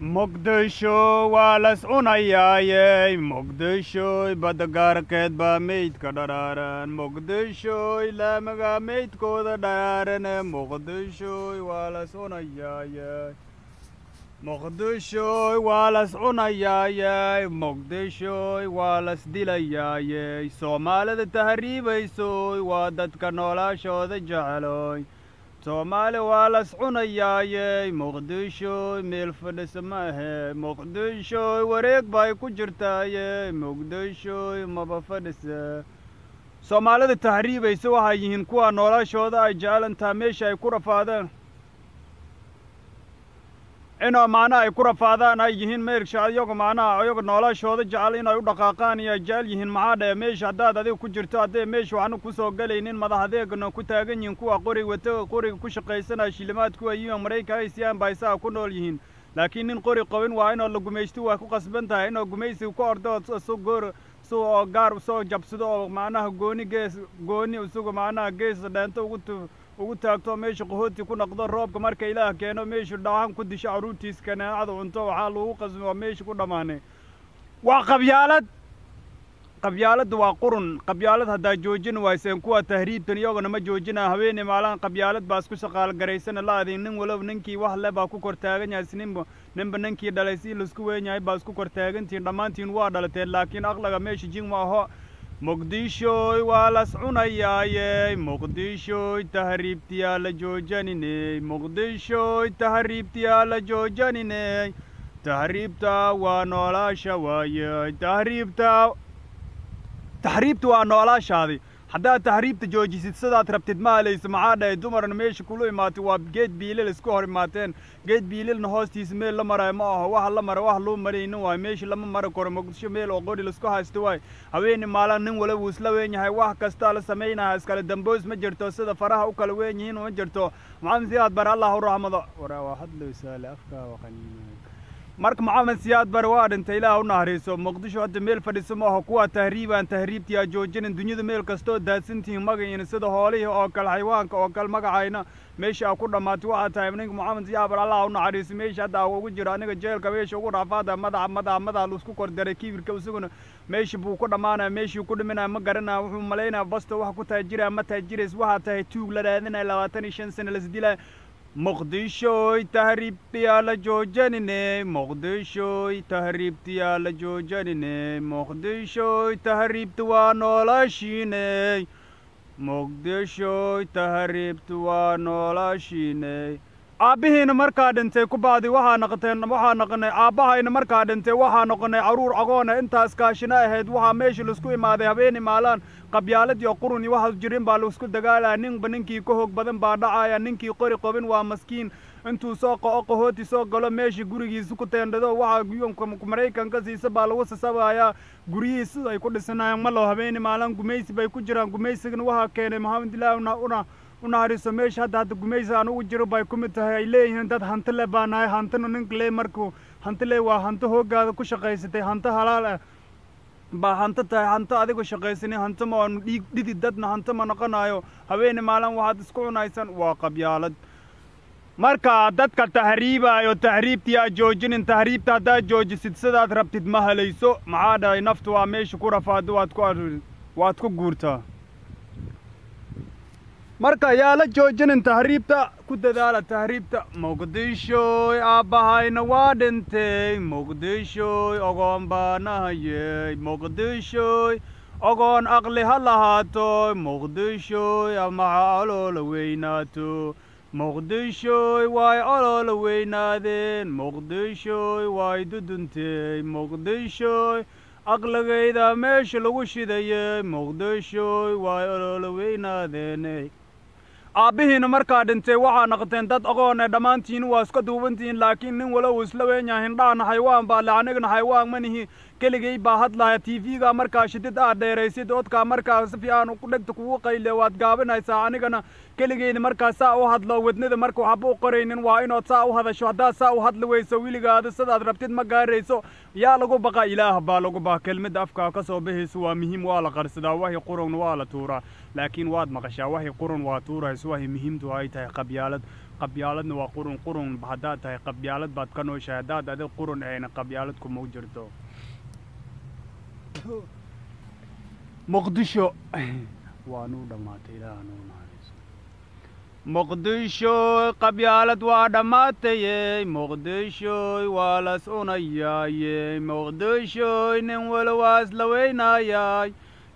muqdisho waa las cunayaayey muqdishoy badda gaarkeed baa meydka dharaaran muqdishoy laamaga meydkooda dharaaran muqdishoy waa las cunayaayey muqdishoy waa las cunayaayey muqdishoy waa las dilayaayey soomaalida tahriibaysoy waa dadka noolaashooda jeceloy soomaali waa las cunayaayey muqdishoy meel fadhisa ma ahe muqdishoy wareeg bay ku jirtaayey muqdishoy maba fadhisa soomaalida tahriibaysa waxay yihiin kuwa noolaashooda ay jecelantaha meesha ay ku rafaadeen inoo macnaha ay ku rafaadaan ay yihiin meersha iyago macnaha iyago noolaashooda jecel inay u dhaqaaqaan iyo jecel yihiin maxaa dhee meesha haddaad adiga ku jirto haddee meesha waxna ku soo gelaynin madax adeegana ku taagan yihiin kuwa qori wato qoriga ku shaqaysanaya shilimaad kuwa yihiin maraykan ay siyaan ba isaga ku nool yihiin. Laakiin nin qori qabin waa inoo la gumaysto waa ku qasban tahay inoo gumaysiga ku ordo su goor su oo gaar soo jabsado oo macnaha gooni gees gooni isugu macnaha gees dheento ugu ugu taagto meesha qahooti ku noqdo roobka marka ilaah keeno meeshu dhacan ku disho carruurtiis kaneecada cunto waxaa lagu qasmi waa meesha ku dhammaanay waa qabyaalad. Qabyaaladda waa qurun. Qabyaalad haddaa joojin wayseen kuwa tahriibtan iyagona ma joojinaa haweeney maalaan qabyaalad baa isku shaqaalgaraysana la-adin nin walow ninkii wax le baa ku kor taagan yahay isninba ninba ninkii dhalay si la isku weyn yahay isku kor taagantihin dhammaantiin waa dhalateen laakiin aqlaga meesha jin ma aho muqdishoy waa las cunayaayey muqdishoy tahriibtiyaa la joojaniney muqdishoy tahriibtiyaa la joojaniney tahriibta waa noolaasha waayey tahriibta taxriibta waa noolaashaadi haddaad taxriibta joojisid sidaad rabtid ma halayso maxaa dhahay dumarna meesha kula imaatay waa geed biilil isku hor imaateen geed biililna hoostiisa meel la marayo ma aho waxa la mara wax loo maraynin waay meesha lama mari karo muqdisho meel oo qori la isku haysto waay haweeni maalan nin wala wuu isla weyn yahay wax kastaa la samaynaya iskale damboos ma jirto sida faraha u kala weyn yihiin ma jirto maxamed siyaad bare allah u raxmado waraa waa hadlaysaale afkaa waqaniinay marka maxamed siyaad bare waa dhintay ilaah u naxariiso muqdisho hadda meel fadhiso ma aho kuwa tahriibaan tahriibtii aa joojinin dunyada meel kastoo daadsantihiin magaciina sida hoolihii oo kale xayawaanka oo kale magacayna meesha aa ku dhammaatay waxaa tahay ninka maxamed siyaad bare allah u naxariiso meesha hadda aa ugu jiro aniga jeelka meesha ugu raafaada madaxa madaxa madaxa la isku kor daray kibirka isaguna meesha buu ku dhammaanaya meeshii ku dhiminaya ma garanaya wuxuu malaynaya basta wax ku taajiraya ma taajirays waxaa tahay tuug la raadinaya labaatan iyo shan sano lasdilaya muqdishoy tahriibtiyaa la joojaniney muqdishoy tahriibtiyaa la joojaniney muqdishoy tahriibta waa noolaashiiney muqdishoy tahriibta waa noolaashiiney aabbihiina markaa dhintay ku bacdi waxaa noqoteen waxaa noqonay aabbahayna markaa dhintay waxaa noqonay carruur agoona intaas kaashina ahayd waxaa meesha la isku imaaday habeeni maalaan qabyaalad iyo qurun iyo waxaas jirin baa la isku dagaalaya ninba ninkii ka hoog badan baa dhacaya ninkii qori qobin waa maskiin intuu soo qo'o qahooti soo galo meesha gurigiisa ku teendhado waxaa maraykanka siisa baa lagu sasabayaa guryihiis ay ku dhisanayaan ma loo habeeni maalaan gumaysi bay ku jiraan gumaysigana waxaa keenay maxamed ilaah una u naxariiso meesha hadda hadda gumaysi aan ugu jiro bay ku mid tahay ay leeyihiin dad hanti le baa nahay hantina ninka le markuu hanti waa hanti hoogaada ku shaqaysatay hanti halaal ah baa hanto tahay hanto adigu shaqaysanin hanto ma aanu dhiig dhidi dadna hanto ma noqonayo habeeni maalin waxaad isku cunaysan waa qabyaalad marka dadka tahriibayo tahriibtii aa joojinin tahriibta haddaad joojisid sidaad rabtid ma halayso maxaa dhahay naftu waa meesha ku rafaado waad ku waad ku guurtaa marka ayaa la joojinin tahriibta ku dadaala tahriibta muqdishoy aabbahayna waa dhintay. Muqdishoy ogoon baanahayey muqdishoy ogoon aqli ha lahaato. Muqdishoy amaha oloola weynaato. Muqdishoy waay oloola weynaadeen. Muqdishoy waay duduntey muqdishoy aqligayda meesha lagu shidayey muqdishoy waay oloola weynaadeene aabbihiina markaa dhintay waxaa noqoteen dad aqoone dhammaantiin waa iska duubantihiin laakiin nin walow isla weyn yahay hindhaana xaywaan baa le anigana xaywaan manihi keligay baa hadlaya t v-ga markaa shidid aad dheeraysid odkaa markaa si fiican dhegta kugu qayle waad gaabinaysaa anigana keligeyda markaa saa u hadlo wadnada marka waxba u qoraynin waa inood saa u hadasho haddaad saa u hadli weyso weligaada sidaad rabtid ma gaarayso yaa lagu baqa ilaah baa lagu baqa kelmada afkaa ka soo baxayso waa muhiim waa la qarsadaa wahi qurun waa la tuuraa laakiin waad maqashaa wahi qurun waa tuurayso wahi muhiimtu ay tahay qabyaalad qabyaaladna waa qurun qurun haddaad tahay qabyaalad baad ka nooshahay haddaad adig qurun ayna qabyaalad kuma jirto muqdisho. Waa nuu dhammaatay ilaaha nuu naxariiso muqdisho qabyaalad waa dhammaataye muqdishoy waa las cunayaaye muqdishoy nin walo waa isla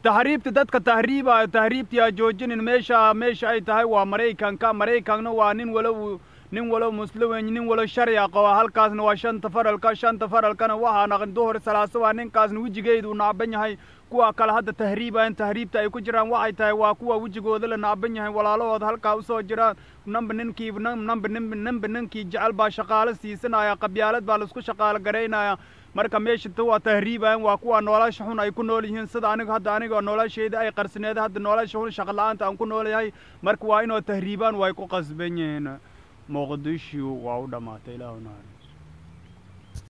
tahriibta dadka tahriibaayo tahriibtii ha joojinin meesha meesha ay tahay waa maraykanka maraykanna waa nin walo nin walo muslimin nin walo sharciga qaba halkaasna waa shanta faralka shanta faralkana waxaa naqan duhur salaaso waa ninkaasna wejigeedu naaban yahay. Kuwa kale hadda tahriibayan tahriibta ay ku jiraan waxay tahay waa kuwa wejigooda la naaban yahay walaalahooda halkaa u soo jiraan. Namba ninkii namba namba ninkii jecel baa shaqaalo siisanaya qabyaalad baa la isku shaqaalo garaynaya marka meesha ta waa tahriibayan waa kuwa nolosha xun ay ku nool yihiin. Sida aniga hadda aniga noloshayda ay qarsaneed hadda nolosha xun shaqa la'aanta aan ku noolyahay marka waa inoo tahriibaan way ku qasban yihiin muqdisho waa u dhammaatay ilaahu naari